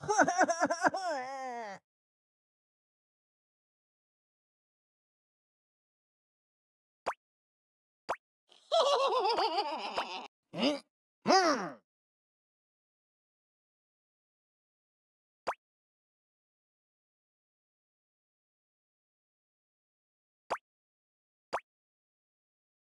Ha ha ha ha ha ha!